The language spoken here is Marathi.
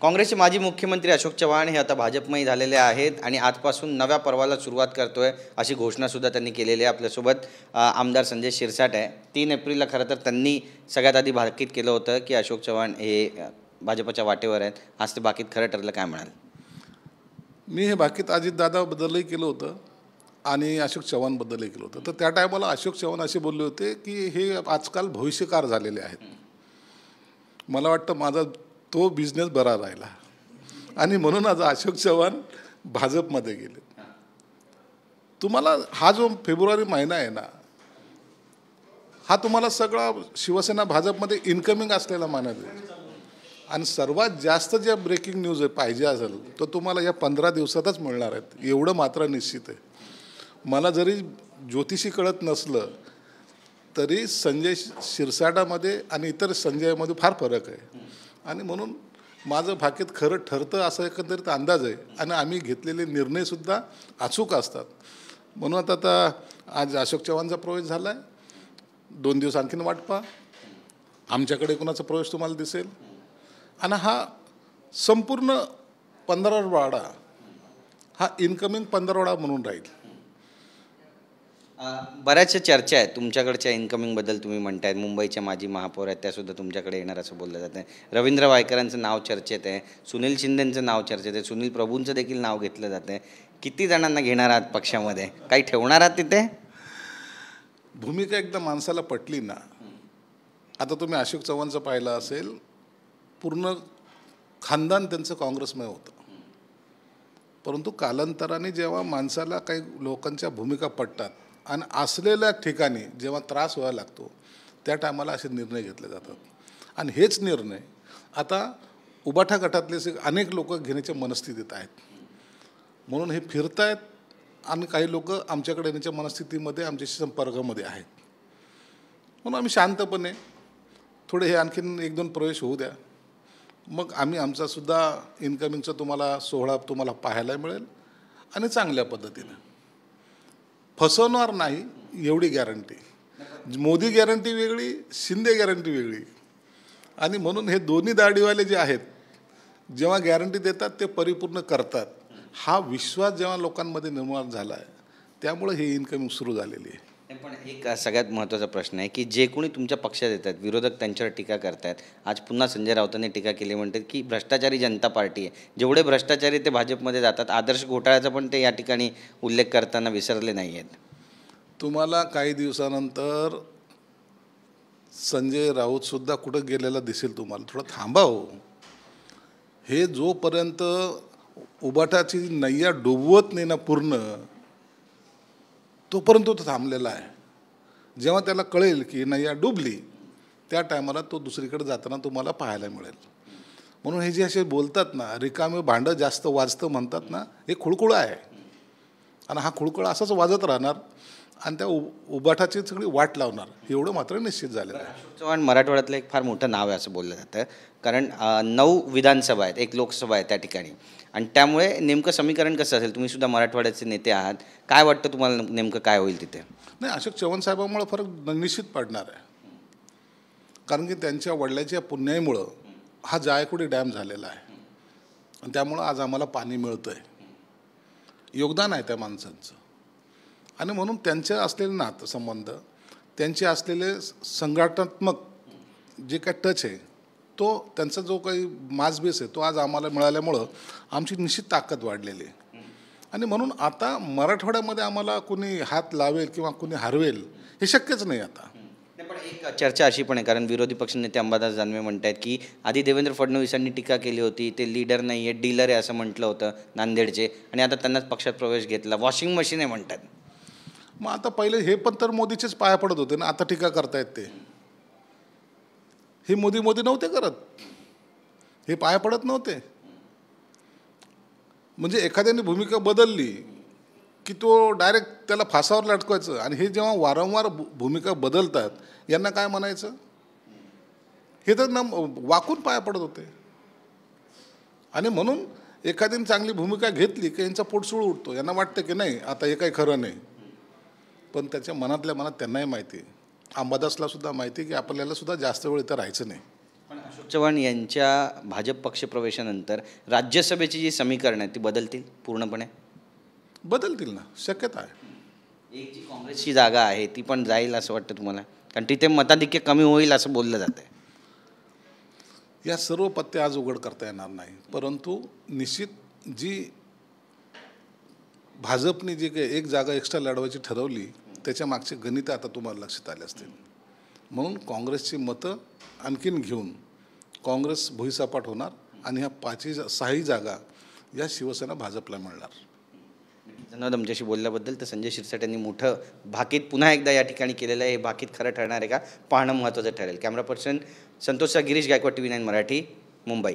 काँग्रेसचे माजी मुख्यमंत्री अशोक चव्हाण हे आता भाजपमयी झालेले आहेत आणि आजपासून नव्या पर्वाला सुरुवात करतोय अशी घोषणासुद्धा त्यांनी केलेली आहे आपल्यासोबत आमदार संजय शिरसाट आहे. तीन एप्रिलला खरं तर त्यांनी सगळ्यात आधी भाकीत केलं होतं की अशोक चव्हाण हे भाजपच्या वाटेवर आहेत. आज ते बाकीत खरं ठरलं काय म्हणाल? मी हे बाकीत अजितदादाबद्दलही केलं होतं आणि अशोक चव्हाणबद्दलही केलं होतं. तर त्या टायमाला अशोक चव्हाण असे बोलले होते की हे आजकाल भविष्यकार झालेले आहेत. मला वाटतं माझा तो बिझनेस बरा राहिला. आणि म्हणून आज अशोक चव्हाण भाजपमध्ये गेले. तुम्हाला हा जो फेब्रुवारी महिना आहे ना हा तुम्हाला सगळा शिवसेना भाजपमध्ये इन्कमिंग असलेला मानत आहे. आणि सर्वात जास्त जे ब्रेकिंग न्यूज आहे पाहिजे असेल तर तुम्हाला या पंधरा दिवसातच मिळणार आहेत. एवढं मात्र निश्चित आहे. मला जरी ज्योतिषी कळत नसलं तरी संजय शिरसाटामध्ये आणि इतर संजयमध्ये फार फरक आहे. आणि म्हणून माझं भाकीत खरं ठरतं असं एकंदरीत अंदाज आहे. आणि आम्ही घेतलेले निर्णयसुद्धा अचूक असतात. म्हणून आता आता आज अशोक चव्हाणचा प्रवेश झाला आहे दोन दिवस आणखीन वाट पहा. आमच्याकडे कुणाचा प्रवेश तुम्हाला दिसेल? आणि हा संपूर्ण पंधरवडा हा इन्कमिंग पंधरवडा म्हणून राहील. बऱ्याचशा चर्चा आहेत. तुमच्याकडच्या इन्कमिंगबद्दल तुम्ही म्हणतायत. मुंबईच्या माजी महापौर आहेत. त्यासुद्धा तुमच्याकडे येणार असं बोललं जातं आहे. रवींद्र वायकरांचं नाव चर्चेत आहे. सुनील शिंदेंचं नाव चर्चेत आहे. सुनील प्रभूंचं देखील नाव घेतलं जातं आहे. किती जणांना घेणार आहात पक्षामध्ये? काही ठेवणार आहात तिथे? भूमिका एकदा माणसाला पटली ना आता तुम्ही अशोक चव्हाणचं पाहिलं असेल पूर्ण खानदान त्यांचं काँग्रेसमय होतं. परंतु कालांतराने जेव्हा माणसाला काही लोकांच्या भूमिका पटतात आणि असलेल्या ठिकाणी जेव्हा त्रास व्हायला लागतो त्या टायमाला असे निर्णय घेतले जातात. आणि हेच निर्णय आता उबाठा गटातले से अनेक लोक घेण्याच्या मनस्थितीत आहेत. म्हणून हे फिरतायत आणि काही लोक आमच्याकडे येण्याच्या मनस्थितीमध्ये आमच्याशी संपर्कामध्ये आहेत. म्हणून आम्ही शांतपणे थोडे हे आणखीन एक दोन प्रवेश होऊ द्या. मग आम्ही आमचासुद्धा इन्कमिंगचा तुम्हाला सोहळा तुम्हाला पाहायला मिळेल आणि चांगल्या पद्धतीनं. फसवणार नाही एवढी गॅरंटी मोदी गॅरंटी वेगळी शिंदे गॅरंटी वेगळी. आणि म्हणून हे दोन्ही दाढीवाले जे आहेत जेव्हा गॅरंटी देतात ते परिपूर्ण करतात. हा विश्वास जेव्हा लोकांमध्ये निर्माण झाला आहे त्यामुळे ही इन्कमिंग सुरू झालेली आहे. पण एक सगळ्यात महत्त्वाचा प्रश्न आहे की जे कोणी तुमच्या पक्षात येतात विरोधक त्यांच्यावर टीका करतायत आज पुन्हा संजय राऊतांनी टीका केली म्हणतात की भ्रष्टाचारी जनता पार्टी आहे. जेवढे भ्रष्टाचारी ते भाजपमध्ये जातात आदर्श घोटाळ्याचा पण ते या ठिकाणी उल्लेख करताना विसरले नाही आहेत तुम्हाला काही दिवसानंतर संजय राऊतसुद्धा कुठं गेलेला दिसेल तुम्हाला? थोडं थांबा हो. हे जोपर्यंत उबाटाची नय्या डुबवत नाही ना पूर्ण तोपर्यंत तो थांबलेला आहे. जेव्हा त्याला कळेल की नय्या डुबली त्या टायमाला तो दुसरीकडे जाताना तुम्हाला पाहायला मिळेल. म्हणून हे जे असे बोलतात ना रिकामे भांडं जास्त वाजतं म्हणतात ना हे खुळखुळं आहे. आणि हा खुळखुळा असाच वाजत राहणार. आणि त्या उ उबाटाची सगळी वाट लावणार. एवढं मात्र निश्चित झालेलं आहे. अशोक चव्हाण मराठवाड्यातलं एक फार मोठं नाव आहे असं बोललं जातं. कारण नऊ विधानसभा आहेत एक लोकसभा आहे त्या ठिकाणी. आणि त्यामुळे नेमकं समीकरण कसं असेल? तुम्ही सुद्धा मराठवाड्याचे नेते आहात. काय वाटतं तुम्हाला नेमकं काय होईल तिथे? नाही अशोक चव्हाण साहेबांमुळे फरक निश्चित पडणार आहे. कारण की त्यांच्या वडिलाच्या पुण्याईमुळं हा जायकुडी डॅम झालेला आहे. आणि त्यामुळं आज आम्हाला पाणी मिळतं आहे योगदान आहे त्या माणसांचं. आणि म्हणून त्यांचे असलेले नातसंबंध त्यांचे असलेले संघटनात्मक जे काय टच आहे तो त्यांचा जो काही मासबेस आहे तो आज आम्हाला मिळाल्यामुळं आमची निश्चित ताकद वाढलेली आहे. आणि म्हणून आता मराठवाड्यामध्ये आम्हाला कुणी हात लावेल किंवा कुणी हरवेल हे शक्यच नाही आता. पण एक चर्चा अशी पण आहे कारण विरोधी पक्षनेते अंबादास दानवे आहेत की आधी देवेंद्र फडणवीसांनी टीका केली होती ते लीडर नाही आहे डीलर आहे असं म्हटलं होतं नांदेडचे. आणि आता त्यांनाच पक्षात प्रवेश घेतला. वॉशिंग मशीन आहे म्हणतात. मग आता पहिले हे पण तर मोदीचेच पाया पडत होते ना आता टीका करतायत ते. हे मोदी मोदी नव्हते करत. हे पाया पडत नव्हते. म्हणजे एखाद्याने भूमिका बदलली की तो डायरेक्ट त्याला फासावर लटकवायचं आणि हे जेव्हा वारंवार भूमिका बदलतात यांना काय म्हणायचं? हे तर न वाकून पाया पडत होते. आणि म्हणून एखाद्याने चांगली भूमिका घेतली की यांचा पोटसूळ उठतो. यांना वाटतं की नाही आता हे काही खरं नाही. पण त्याच्या मनातल्या मनात त्यांनाही माहिती आहे. अंबादासला सुद्धा माहिती आहे की आपल्याला सुद्धा जास्त वेळ इथं राहायचं नाही. पण अशोक चव्हाण यांच्या भाजप पक्षप्रवेशानंतर राज्यसभेची जी समीकरणं आहेत ती बदलतील पूर्णपणे? बदलतील ना शक्यता आहे. एक जी काँग्रेसची जागा आहे ती पण जाईल असं वाटतं तुम्हाला? कारण तिथे मताधिक्य कमी होईल असं बोललं जातं या सर्व पत्ते आज उघड करता येणार नाही. परंतु निश्चित जी भाजपने जी काही एक जागा एक्स्ट्रा लढवायची ठरवली त्याच्या मागचे गणित आता तुम्हाला लक्षात आले असतील. म्हणून काँग्रेसची मतं आणखीन घेऊन काँग्रेस भुईसपाट होणार आणि ह्या पाचही जा- सहाही जागा या शिवसेना भाजपला मिळणार. धन्यवाद आमच्याशी बोलल्याबद्दल तर संजय शिरसाट यांनी मोठं भाकीत पुन्हा एकदा या ठिकाणी केलेलं आहे. हे भाकीत खरं ठरणार आहे का? पाहणं महत्त्वाचं ठरेल. Camera person संतोषचा Girish Gaikwad T V nine Marathi Mumbai.